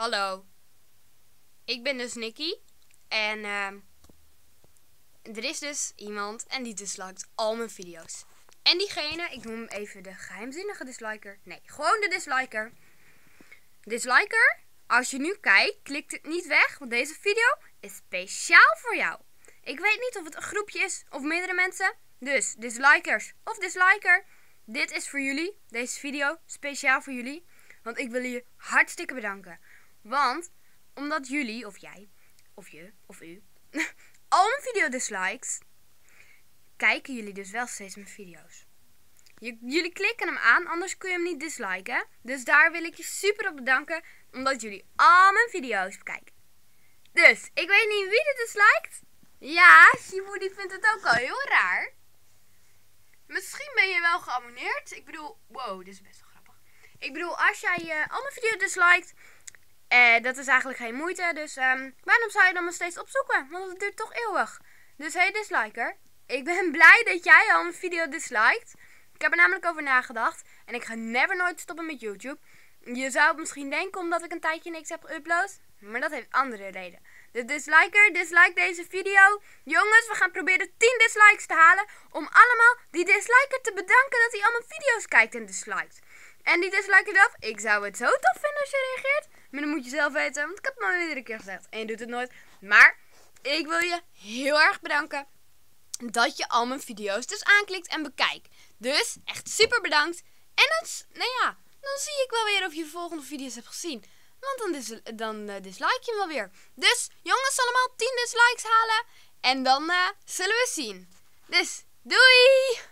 Hallo. Ik ben dus Nicky. En ehm er is dus iemand en die disliked al mijn video's. En diegene, ik noem hem even de geheimzinnige disliker. Nee, gewoon de disliker. Disliker, als je nu kijkt, klikt het niet weg, want deze video is speciaal voor jou. Ik weet niet of het een groepje is of meerdere mensen. Dus, dislikers of disliker, dit is voor jullie, deze video, speciaal voor jullie. Want ik wil je hartstikke bedanken. Want, omdat jullie, of jij, of je, of u, al mijn video dislikes, kijken jullie dus wel steeds mijn video's. Jullie klikken hem aan, anders kun je hem niet disliken. Dus daar wil ik je super op bedanken, omdat jullie al mijn video's bekijken. Dus, ik weet niet wie dit disliked. Ja, Shibu die vindt het ook al heel raar. Misschien ben je wel geabonneerd. Ik bedoel, wow, dit is best wel grappig. Ik bedoel, als jij eh, al mijn video's disliked, eh, dat is eigenlijk geen moeite. Dus ehm, waarom zou je dan nog steeds opzoeken? Want het duurt toch eeuwig. Dus hey disliker, ik ben blij dat jij al mijn video disliked. Ik heb er namelijk over nagedacht. En ik ga never nooit stoppen met YouTube. Je zou het misschien denken omdat ik een tijdje niks heb geüpload. Maar dat heeft andere reden. De disliker, dislike deze video. Jongens, we gaan proberen 10 dislikes te halen. Om allemaal die disliker te bedanken dat hij al mijn video's kijkt en disliked. En die disliker zelf, ik zou het zo tof vinden als je reageert. Maar dan moet je zelf weten, want ik heb het al iedere keer gezegd. En je doet het nooit. Maar ik wil je heel erg bedanken dat je al mijn video's dus aanklikt en bekijkt. Dus echt super bedankt. En dan, nou ja, dan zie ik wel weer of je volgende video's hebt gezien. Want dan, dis dan eh, dislike je hem wel weer. Dus jongens, allemaal 10 dislikes halen. En dan eh, zullen we zien. Dus doei!